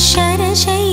shine and shade.